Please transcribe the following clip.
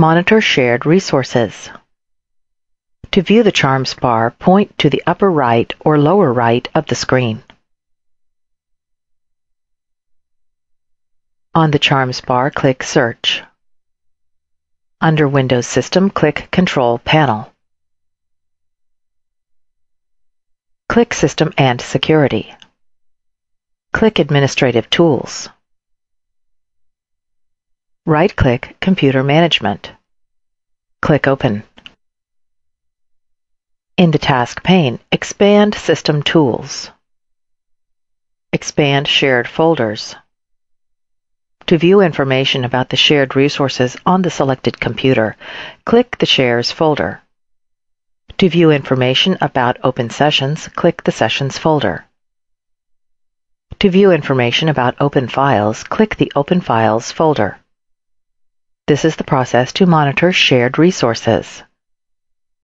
Monitor shared resources. To view the Charms bar, point to the upper right or lower right of the screen. On the Charms bar, click Search. Under Windows System, click Control Panel. Click System and Security. Click Administrative Tools. Right-click Computer Management. Click Open. In the task pane, expand System Tools. Expand Shared Folders. To view information about the shared resources on the selected computer, click the Shares folder. To view information about open sessions, click the Sessions folder. To view information about open files, click the Open Files folder. This is the process to monitor shared resources.